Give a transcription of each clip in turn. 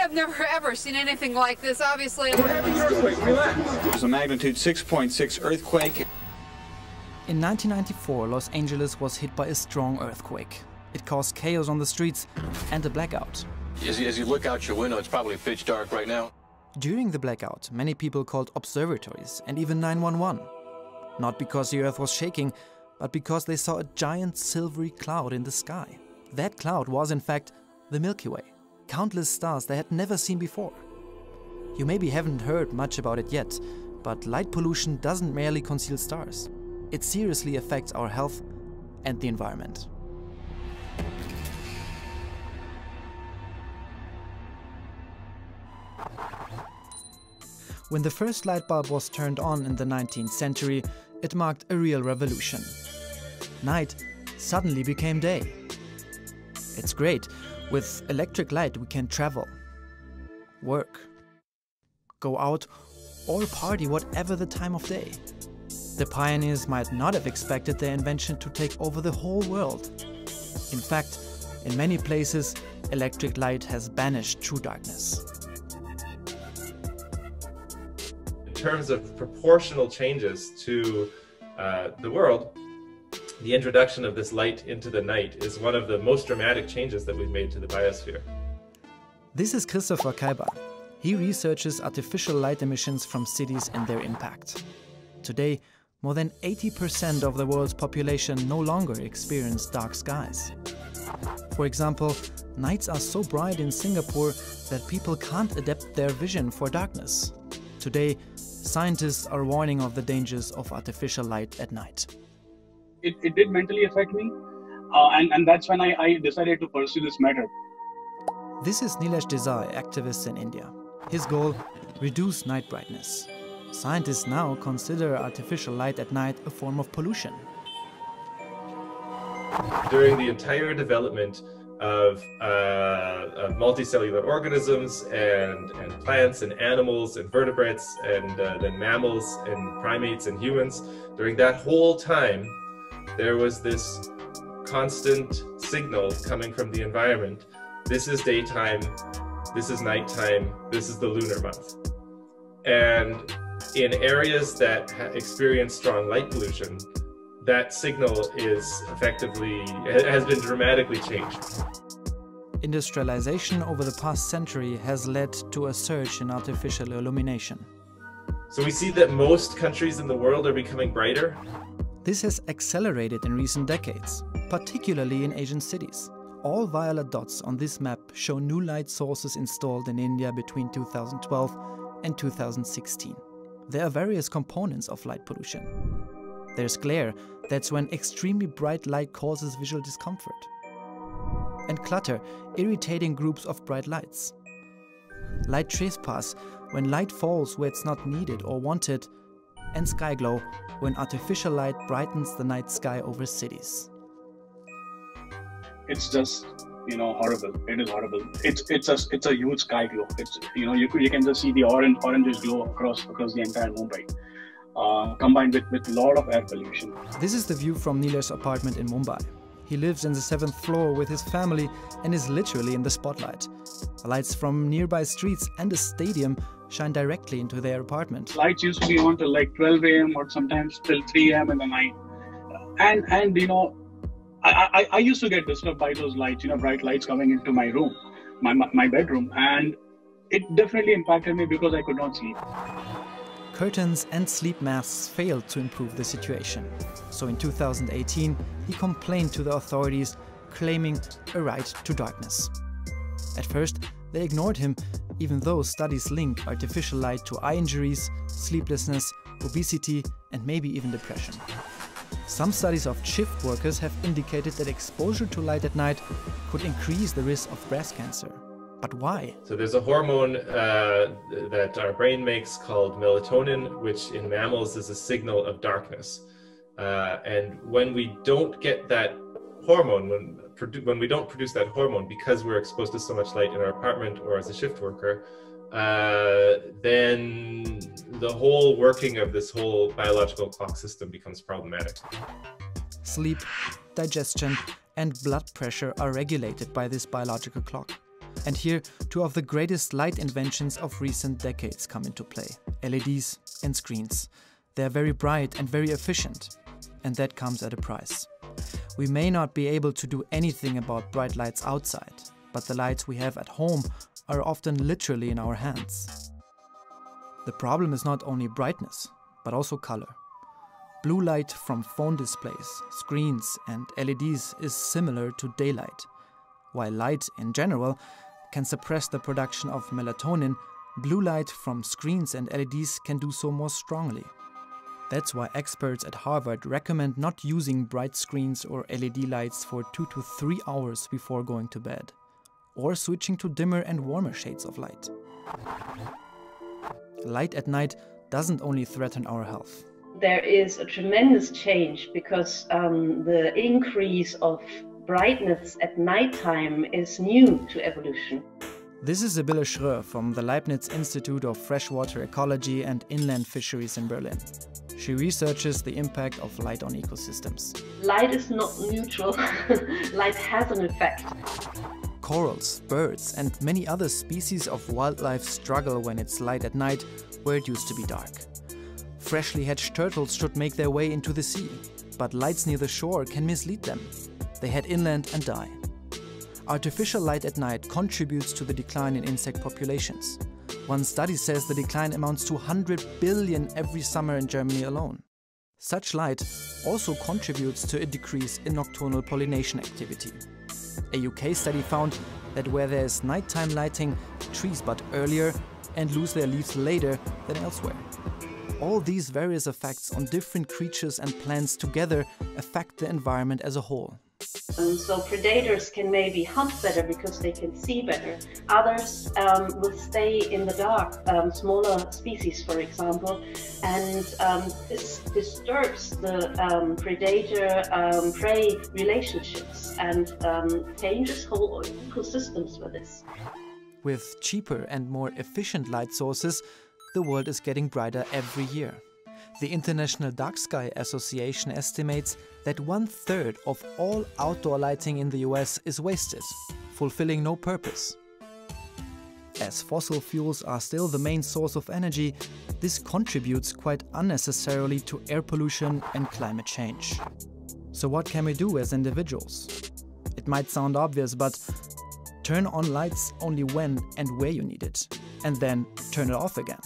have never ever seen anything like this, obviously. We're having an earthquake, relax. It was a magnitude 6.6 earthquake. In 1994, Los Angeles was hit by a strong earthquake. It caused chaos on the streets and a blackout. As you, as you look out your window, it's probably pitch dark right now. During the blackout, many people called observatories and even 911. Not because the earth was shaking, but because they saw a giant silvery cloud in the sky. That cloud was, in fact, the Milky Way, countless stars they had never seen before. You maybe haven't heard much about it yet, but light pollution doesn't merely conceal stars. It seriously affects our health and the environment. When the first light bulb was turned on in the 19th century, it marked a real revolution. Night suddenly became day. It's great. With electric light, we can travel, work, go out, or party whatever the time of day. The pioneers might not have expected their invention to take over the whole world. In fact, in many places, electric light has banished true darkness. In terms of proportional changes to uh, the world, the introduction of this light into the night is one of the most dramatic changes that we've made to the biosphere. This is Christopher Kyba. He researches artificial light emissions from cities and their impact. Today, more than 80% of the world's population no longer experience dark skies. For example, nights are so bright in Singapore that people can't adapt their vision for darkness. Today, scientists are warning of the dangers of artificial light at night. It, it did mentally affect me, uh, and, and that's when I, I decided to pursue this matter. This is Nilesh Desai, activist in India. His goal, reduce night brightness. Scientists now consider artificial light at night a form of pollution. During the entire development of, uh, of multicellular organisms and, and plants and animals and vertebrates and uh, then mammals and primates and humans, during that whole time, there was this constant signal coming from the environment. This is daytime, this is nighttime, this is the lunar month. And in areas that experience strong light pollution, that signal is effectively, has been dramatically changed. Industrialization over the past century has led to a surge in artificial illumination. So we see that most countries in the world are becoming brighter. This has accelerated in recent decades, particularly in Asian cities. All violet dots on this map show new light sources installed in India between 2012 and 2016. There are various components of light pollution. There's glare, that's when extremely bright light causes visual discomfort. And clutter, irritating groups of bright lights. Light trespass, when light falls where it's not needed or wanted. And sky glow, when artificial light brightens the night sky over cities. It's just you know horrible. It is horrible. It's it's a it's a huge sky glow. It's you know you you can just see the orange orangish glow across across the entire mumbai uh, combined with with a lot of air pollution. This is the view from Nilesh's apartment in mumbai he lives in the seventh floor with his family and is literally in the spotlight. The lights from nearby streets and a stadium shine directly into their apartment. Lights used to be on till like 12 a.m or sometimes till 3 a.m in the night. And and you know I, I, I, used to get disturbed by those lights, you know, bright lights coming into my room, my, my bedroom, and it definitely impacted me because I could not sleep. Curtains and sleep masks failed to improve the situation. So in 2018, he complained to the authorities, claiming a right to darkness. At first, they ignored him, even though studies link artificial light to eye injuries, sleeplessness, obesity, and maybe even depression. Some studies of shift workers have indicated that exposure to light at night could increase the risk of breast cancer. But why? So there's a hormone uh, that our brain makes called melatonin, which in mammals is a signal of darkness. Uh, and when we don't get that hormone, when, when we don't produce that hormone because we're exposed to so much light in our apartment or as a shift worker, uh, then the whole working of this whole biological clock system becomes problematic. Sleep, digestion, and blood pressure are regulated by this biological clock. And here, two of the greatest light inventions of recent decades come into play LEDs and screens. They are very bright and very efficient, and that comes at a price. We may not be able to do anything about bright lights outside, but the lights we have at home are often literally in our hands. The problem is not only brightness, but also color. Blue light from phone displays, screens, and LEDs is similar to daylight. While light in general can suppress the production of melatonin, blue light from screens and LEDs can do so more strongly. That's why experts at Harvard recommend not using bright screens or LED lights for two to three hours before going to bed, or switching to dimmer and warmer shades of light. Light at night doesn't only threaten our health. There is a tremendous change because um, the increase of brightness at nighttime is new to evolution. This is Sibylle Schröer from the Leibniz Institute of Freshwater Ecology and Inland Fisheries in Berlin. She researches the impact of light on ecosystems. Light is not neutral, light has an effect. Corals, birds, and many other species of wildlife struggle when it's light at night where it used to be dark. Freshly hatched turtles should make their way into the sea, but lights near the shore can mislead them. They head inland and die. Artificial light at night contributes to the decline in insect populations. One study says the decline amounts to 100 billion every summer in Germany alone. Such light also contributes to a decrease in nocturnal pollination activity. A UK study found that where there is nighttime lighting, trees bud earlier and lose their leaves later than elsewhere. All these various effects on different creatures and plants together affect the environment as a whole. Um, so predators can maybe hunt better because they can see better. Others um, will stay in the dark, um, smaller species, for example, and um, this disturbs the um, predator-prey um, relationships and changes whole ecosystems with this. With cheaper and more efficient light sources, the world is getting brighter every year. The International Dark Sky Association estimates that one third of all outdoor lighting in the US is wasted, fulfilling no purpose. As fossil fuels are still the main source of energy, this contributes quite unnecessarily to air pollution and climate change. So what can we do as individuals? It might sound obvious, but turn on lights only when and where you need it, and then turn it off again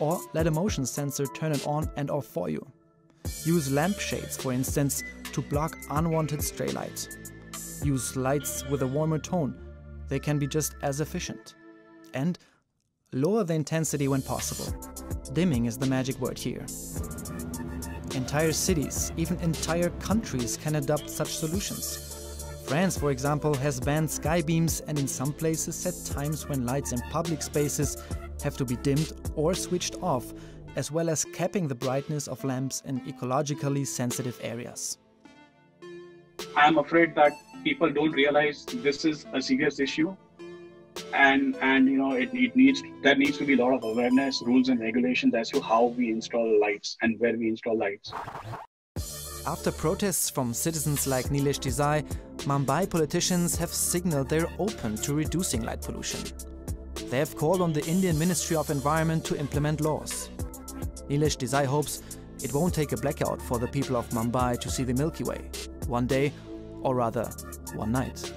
or let a motion sensor turn it on and off for you. Use lampshades, for instance, to block unwanted stray light. Use lights with a warmer tone, they can be just as efficient. And lower the intensity when possible. Dimming is the magic word here. Entire cities, even entire countries can adopt such solutions. France, for example, has banned sky beams and in some places set times when lights in public spaces have to be dimmed or switched off, as well as capping the brightness of lamps in ecologically sensitive areas. I'm afraid that people don't realize this is a serious issue and and you know it, it needs there needs to be a lot of awareness rules and regulations as to how we install lights and where we install lights after protests from citizens like Nilesh Desai, Mumbai politicians have signaled they're open to reducing light pollution. They have called on the Indian Ministry of Environment to implement laws. Nilesh Desai hopes it won't take a blackout for the people of Mumbai to see the Milky Way, one day, or rather, one night.